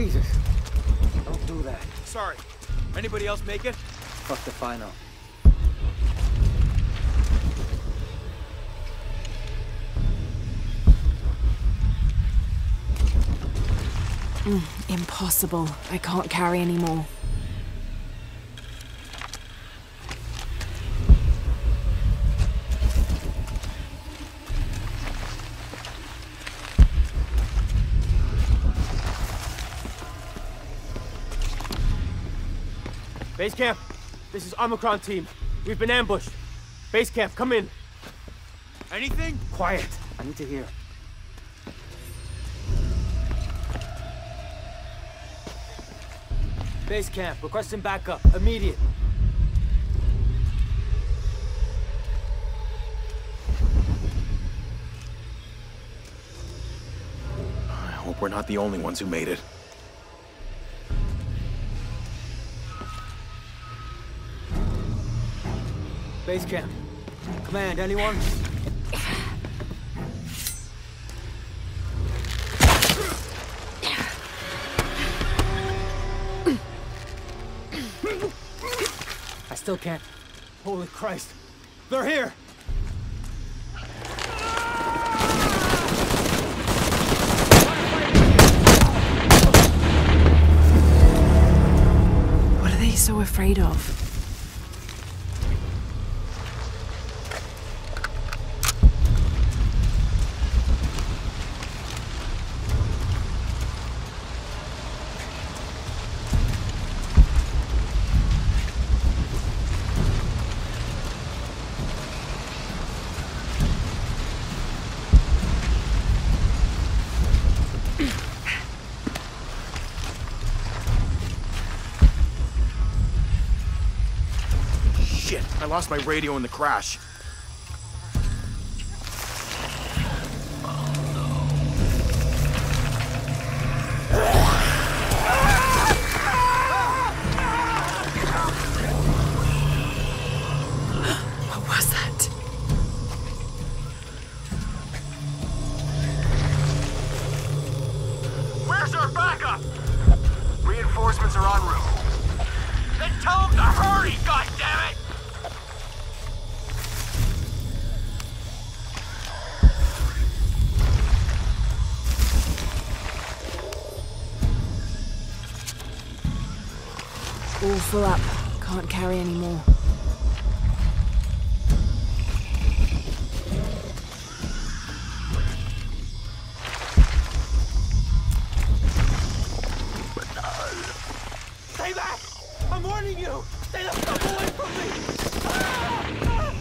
Jesus. Don't do that. Sorry. Anybody else make it? Fuck the final. Mm, impossible. I can't carry anymore. Base camp, this is Omicron team. We've been ambushed. Base camp, come in. Anything? Quiet. I need to hear. Base camp, requesting backup. Immediate. I hope we're not the only ones who made it. Base camp. Command, anyone? I still can't. Holy Christ. They're here! What are they so afraid of? Shit, I lost my radio in the crash. Full up. Can't carry anymore. Stay back! I'm warning you! Stay the fuck away from me! Ah!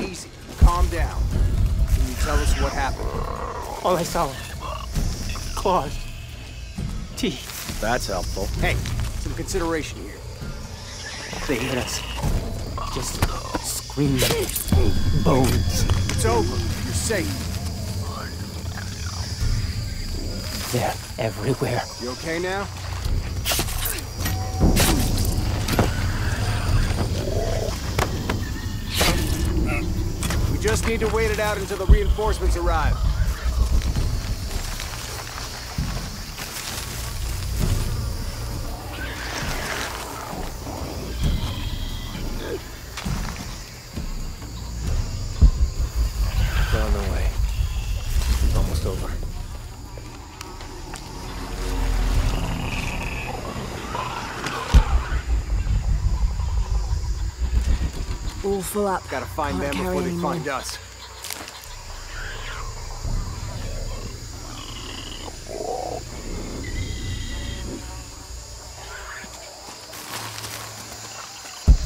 Easy. Calm down. Can you tell us what happened? All I saw was claws. Teeth. That's helpful. Hey, some consideration here. They hit us. Just screaming. Bones. It's over. You're safe. They're everywhere. You okay now? We just need to wait it out until the reinforcements arrive. They're on their way. It's almost over. All full up. Gotta find Can't them before they anymore. find us.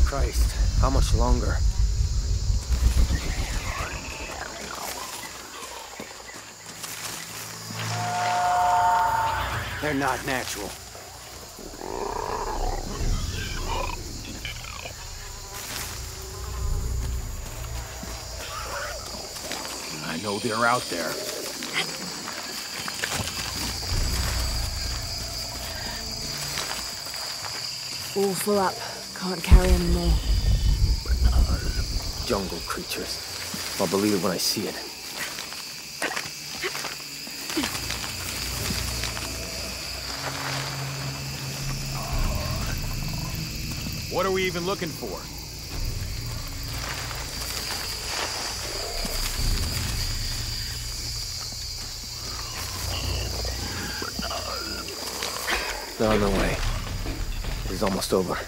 Christ, how much longer? They're not natural. Know they're out there. All full up. Can't carry anymore. Jungle creatures. I'll believe it when I see it. What are we even looking for? They're on their way. It is almost over.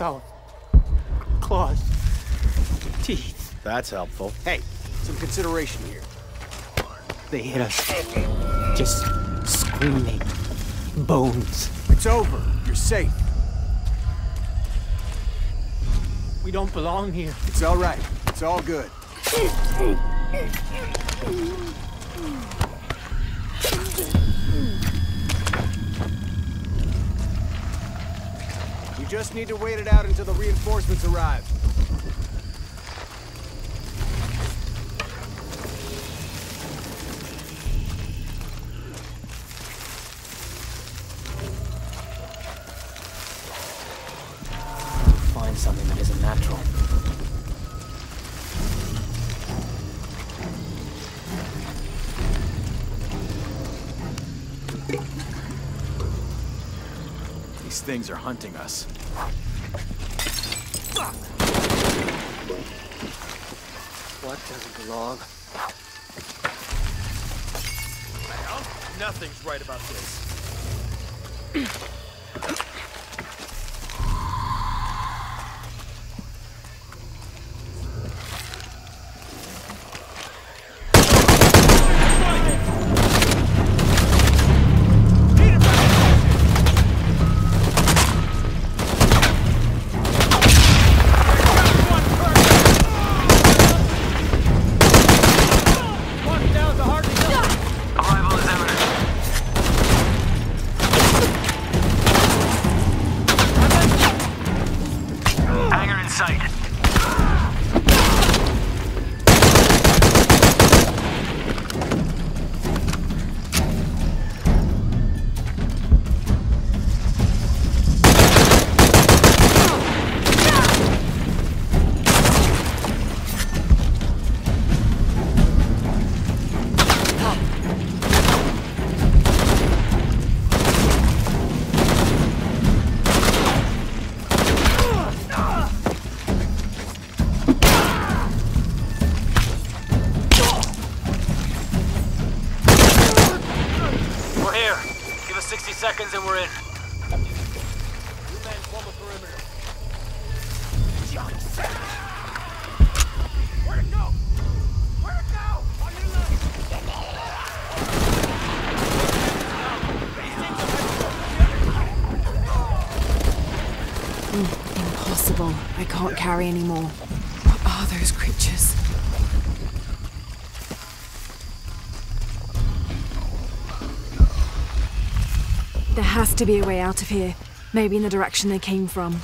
All I claws, teeth. That's helpful. Hey, some consideration here. They hit us. Just screaming. Bones. It's over. You're safe. We don't belong here. It's all right. It's all good. just need to wait it out until the reinforcements arrive. Find something that isn't natural. These things are hunting us. What doesn't belong? Well, Nothing's right about this. 60 seconds and we're in. Where'd it go? Where'd it go? On your left. Impossible. I can't carry anymore. What There has to be a way out of here. Maybe in the direction they came from.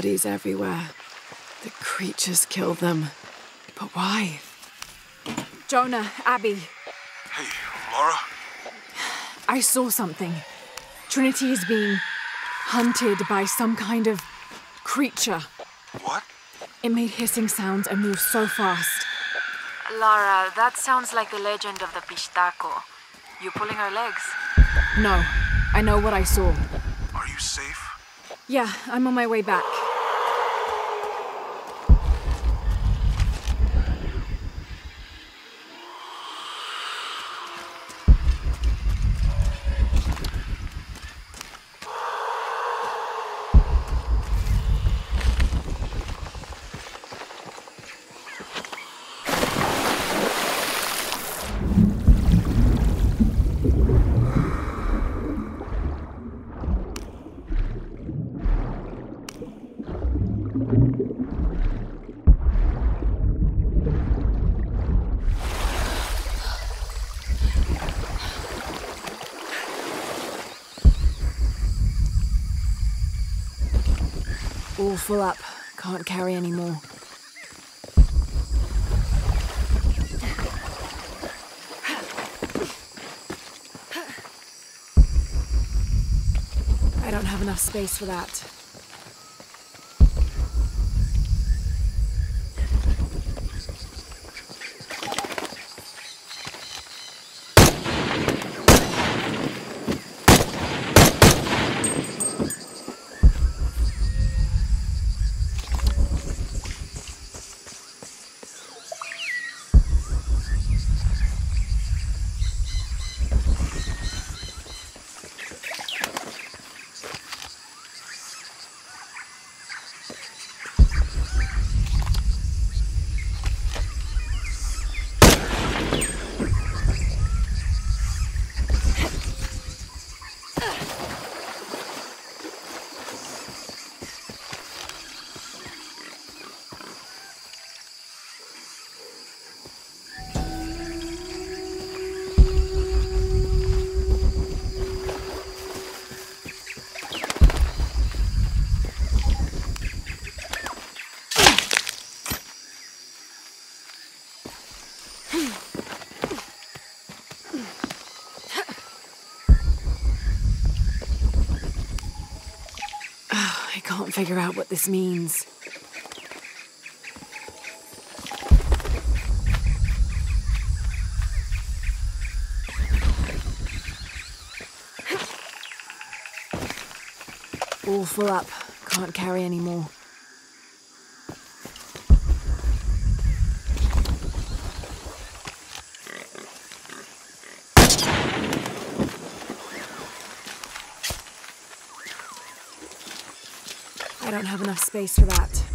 Bodies everywhere. The creatures killed them. But why? Jonah, Abby, Hey, Lara? I saw something. Trinity is being hunted by some kind of creature. What? It made hissing sounds and moved so fast. Lara, that sounds like the legend of the Pishtaco. You pulling her legs? No, I know what I saw. Are you safe? Yeah, I'm on my way back. All full up. Can't carry any more. I don't have enough space for that. I can't figure out what this means. All full up. Can't carry any more. Don't have enough space for that.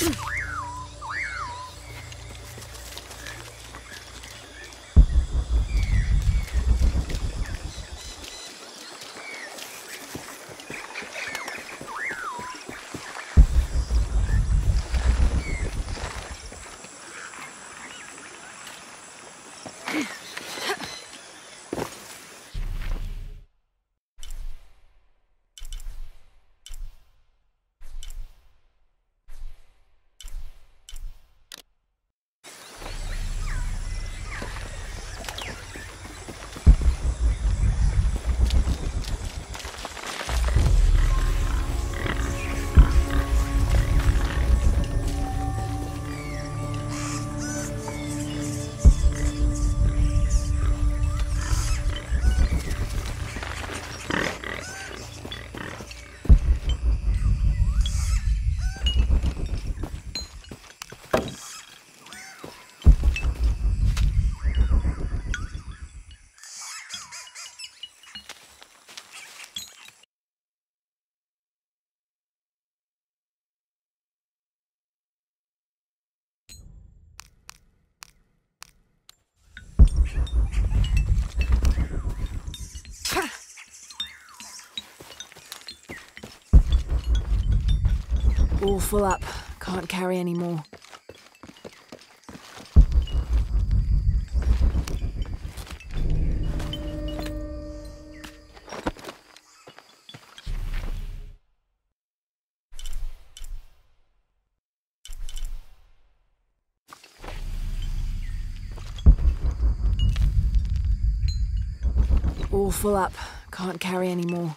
Hmph! All full up. Can't carry any more. All full up. Can't carry any more.